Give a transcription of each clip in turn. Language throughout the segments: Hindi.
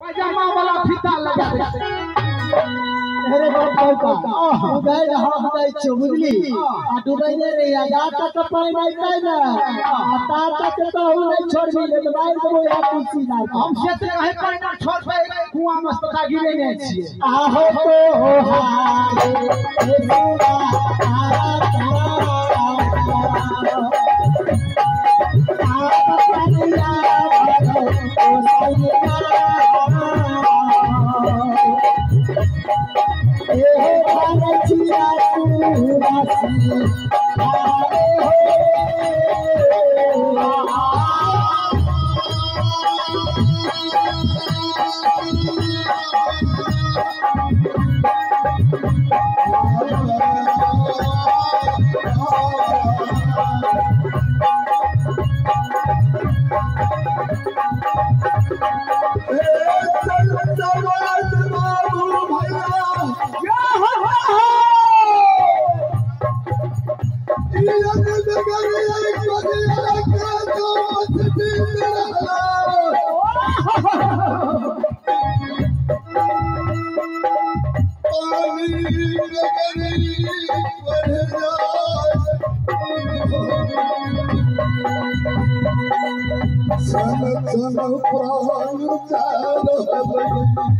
पैजामा वाला फीता लगा दे अरे बाप रे बाप उदय रहा उदय छो बुझली आ डूबै ने रे आ जा तक पाई नहीं पाई ना आ ता तक तो हु नहीं छोड़ भी ले तो भाई को या कुर्सी ना हम खेत रहे पैना छोड़ पे कुआँ मस्त का गिरे ने छिए आहो तो हो हारे हे सुरा तारा तारा सभ प्राण चाल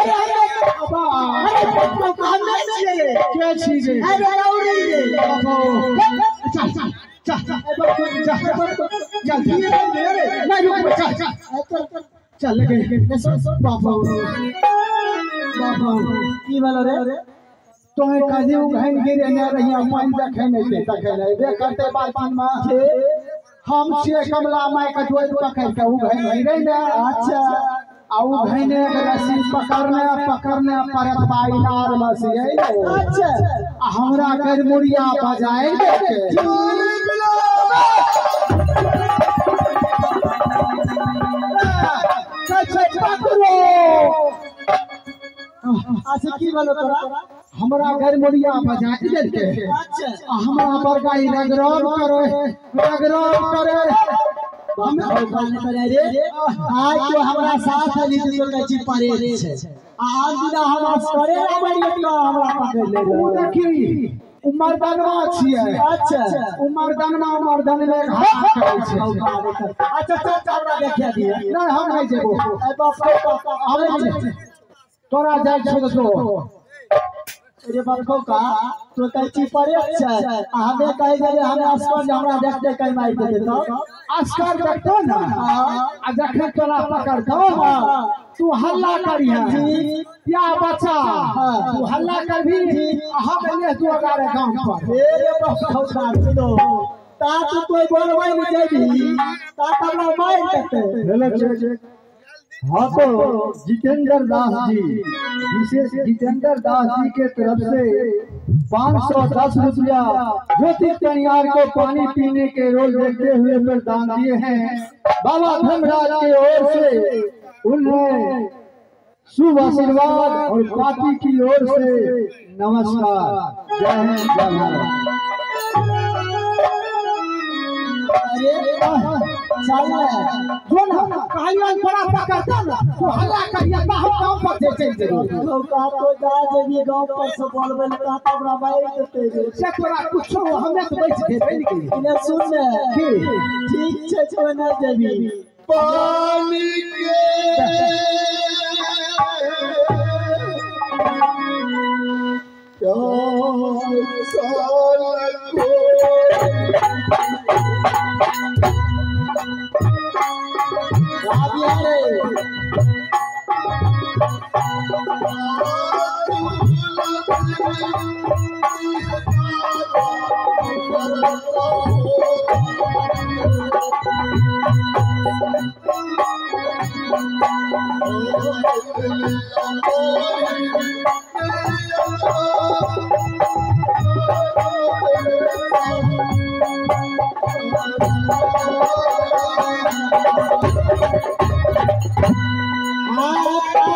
अरे हल्ला बाबा अरे बाबू हल्ला छिए के छिए अरे औरी बाबू चल चल चल चल चल चल अरे नहीं रुक चल चल चल लगे बाबू बाबू की बोलो रे तो है कभी उ घन गिरे न रही अपन देखे नहीं दे देखे नहीं बे करते बात में हम से कमला माई का जोड़ पकड़ के उ घन गिरे न अच्छा आ उ घने के रस्सी पकड़ने पकड़ने पर पाइलार में से अच्छा। हमरा कर मुड़िया बजाए के? पकड़ो। अच्छा की बोलो तोरा? हमरा घर मुड़िया बजाए देलके अच्छा। हमरा पर गाई रगरब करे रगरब करे हम भगवान करे रे आज तो हमरा साथ अली तो कची परे छे आज दिना हमरा करे आबे तो हमरा पकड़ ले रे देखी उ मर्दनवा छियै अच्छा उ मर्दनवा मर्दन में घात करे छै अच्छा चल चल हमरा देखिया दिया नहीं हम नहीं जेबो। ए बाप हम तोरा जाय छौ तो रे बाप का तो कची परे छे आ हमें कहे जे हम अस्कर हमरा देखते कहीं मार दे तो अस्कर देखतो ना आ जखन तोरा पकड़तो तू हल्ला करिहा या बच्चा तू हल्ला करभी आ हम एलिए तू अगारे गाँव पर रे बाप का सुनो ता तू कोई बोलवाई नहीं जेबी ता हमरा मार देते हेलो चेक हाँ तो जितेंद्र दास जी, विशेष जितेंद्र दास जी के तरफ़ से पाँच सौ दस रुपया ज्योति कनियार को पानी पीने के रोज देखते हुए प्रदान दिए हैं। बाबा धर्मराज की ओर से उन्हें शुभ आशीर्वाद और पार्टी की ओर से नमस्कार। जय हिंद, जय भारत। अरे चल जो ना कहानियाँ बड़ा पकड़ता ना तो हल्ला करिए बाहर गाँव पर दे चल ज़रूर लौका तो जा जेबी गाँव पर से बोलबे का हमरा मार देते से तोरा कुछो हमें तो बैठ के नहीं गई इने सुन ने ठीक छे छो ना जेबी पानी के राबिया रे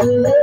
छे तो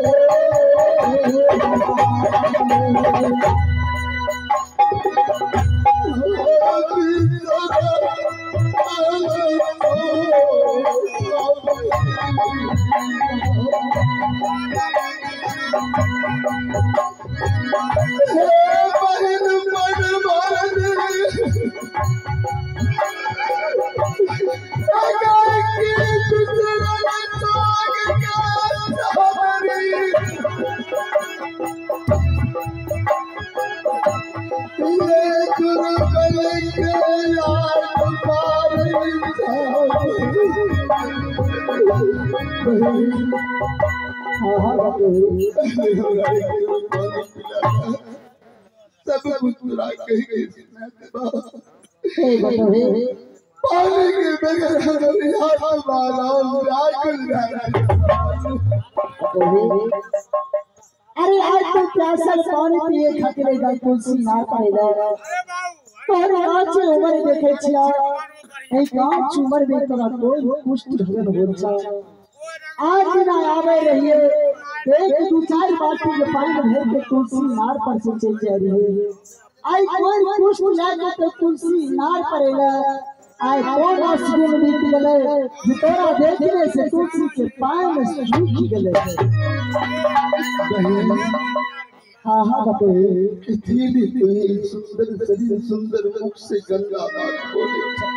सब कुछ पानी के बगैर अरे आज तो प्यासल पानी पिए खातिर गई तुलसी ना पाइला पर आज उमर देखे छिया ए गाँव चुमर में तोरा कोई कुष्ठ धरन हो छा आज दिन आवे रहिए। एक दू चार बाल्टी के पानी भर के तुलसी नार पर से चल जा रही है आई कोई कुष्ठ लागे तो तुलसी नार पड़ेला आई कौन आसुन बीत गले। जे तोरा देखने से तुलसी के में सूख गले। हाँ हाँ बताइए कितनी कोई सुंदर शरीर सुंदर मुख से गंगा बात बोले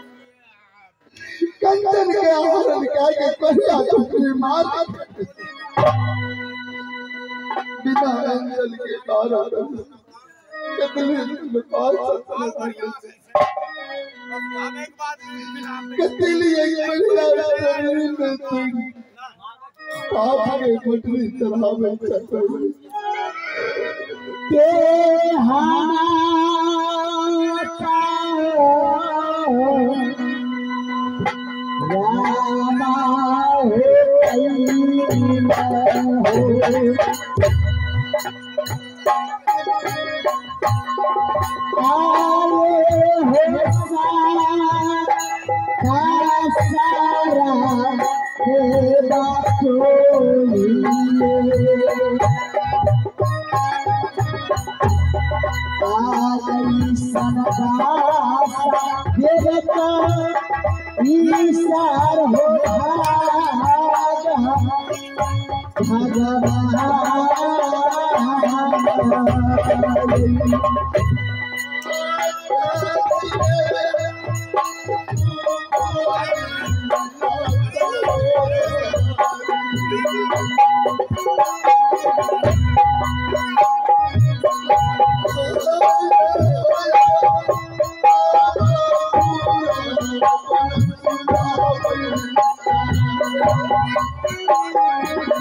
मालिक का में क्या के आहरण कहिया टूटे मार बिना अंजल के कारण में पास कतली एक बढ़िया शरीर में तुम पाप के गुटरी तरह में चक्कर के ईशार भगवान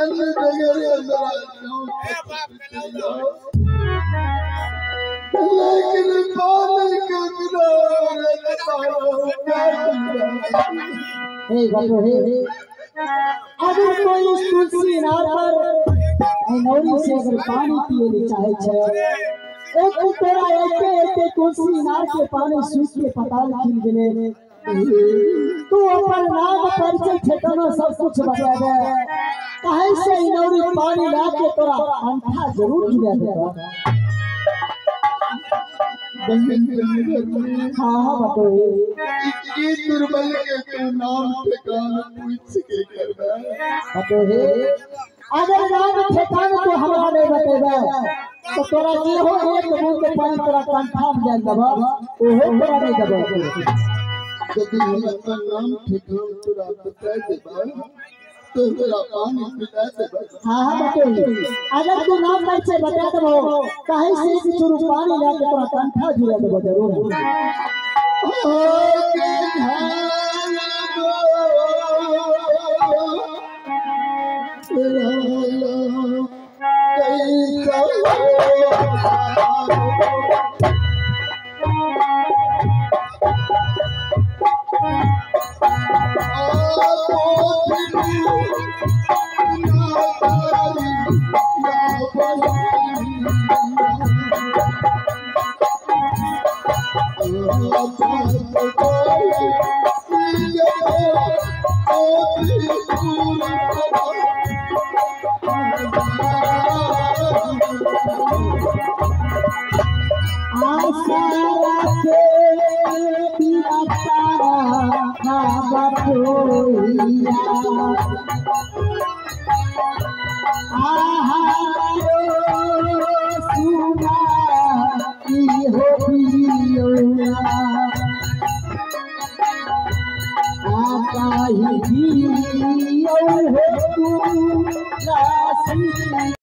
अन्य जगह अंदर आ जाऊँ लेकिन पानी के बिना हे बताइए अगर कोई तुलसी नार पर नौरी से अगर पानी पिए चाहे छे एक तेरा एके एके तुलसी नार के पानी सूख के पताल खिल गेले तू अपन नाम परिचय ठिकाना सब कुछ बता दे। काहे से इ पानी ला के तोरा अंठा ज़रूर गिरा देता हाँ हाँ बताइए ये दुर्बल के तू नाम ठिकाना पूछ के करना बतो बताइए अगर नाम ठिकान को हमरा नहीं बतेबे। तो तोरा जे हो एक बूंद के पानी तोरा कंठा में जाए दबा। ओहो तोरा नहीं दबा। यदि हम अपना नाम ठिकाना तुरा बता देबा तो तेरा पानी पिला देबा हाँ हाँ बताइए अगर तू नाम परिचय बता दबो काहे से कि तू पानी ला के तोरा कंठा गिरा देबो ज़रूर आगे आशा Thank you.